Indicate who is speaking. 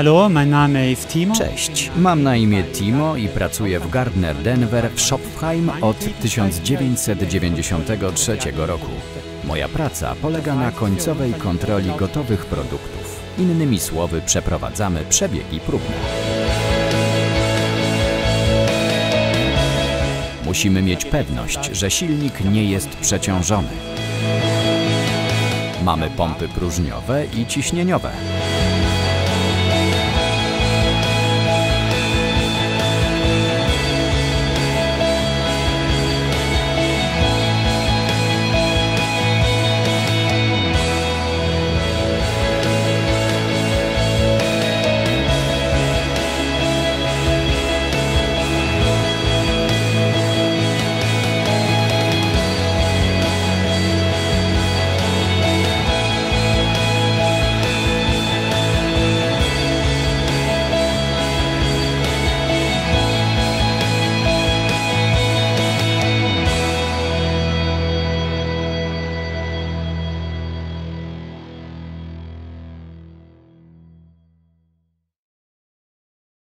Speaker 1: Hallo, mein Name ist Timo.
Speaker 2: Cześć, mam na imię Timo i pracuję w Gardner Denver w Shopheim od 1993 roku. Moja praca polega na końcowej kontroli gotowych produktów. Innymi słowy, przeprowadzamy przebiegi próbne. Musimy mieć pewność, że silnik nie jest przeciążony. Mamy pompy próżniowe i ciśnieniowe.